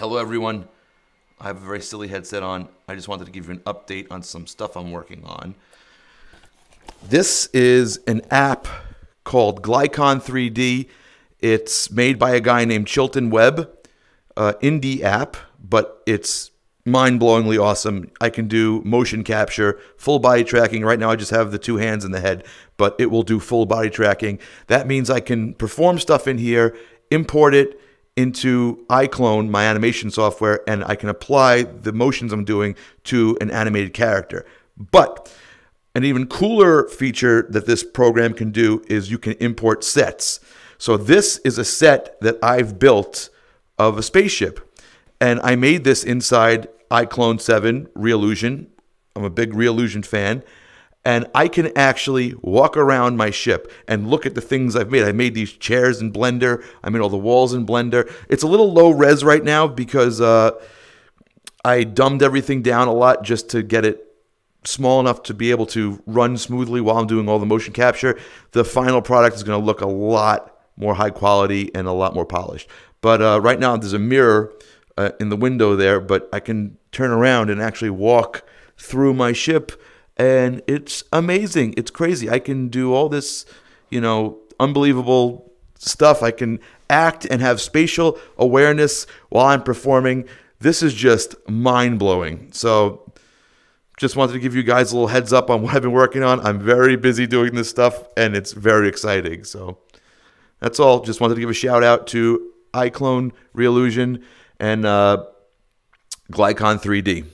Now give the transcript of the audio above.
Hello, everyone. I have a very silly headset on. I just wanted to give you an update on some stuff I'm working on. This is an app called Glycon 3D. It's made by a guy named Chilton Webb, uh, indie app, but it's mind-blowingly awesome. I can do motion capture, full body tracking. Right now I just have the two hands in the head, but it will do full body tracking. That means I can perform stuff in here, import it into iClone, my animation software, and I can apply the motions I'm doing to an animated character. But an even cooler feature that this program can do is you can import sets. So this is a set that I've built of a spaceship. And I made this inside iClone 7 Reallusion. I'm a big Reallusion fan and I can actually walk around my ship and look at the things I've made. I made these chairs in Blender. I made all the walls in Blender. It's a little low res right now because uh, I dumbed everything down a lot just to get it small enough to be able to run smoothly while I'm doing all the motion capture. The final product is going to look a lot more high quality and a lot more polished. But uh, right now there's a mirror uh, in the window there, but I can turn around and actually walk through my ship and it's amazing. It's crazy. I can do all this, you know, unbelievable stuff. I can act and have spatial awareness while I'm performing. This is just mind blowing. So, just wanted to give you guys a little heads up on what I've been working on. I'm very busy doing this stuff and it's very exciting. So, that's all. Just wanted to give a shout out to iClone Reallusion and uh, Glycon 3D.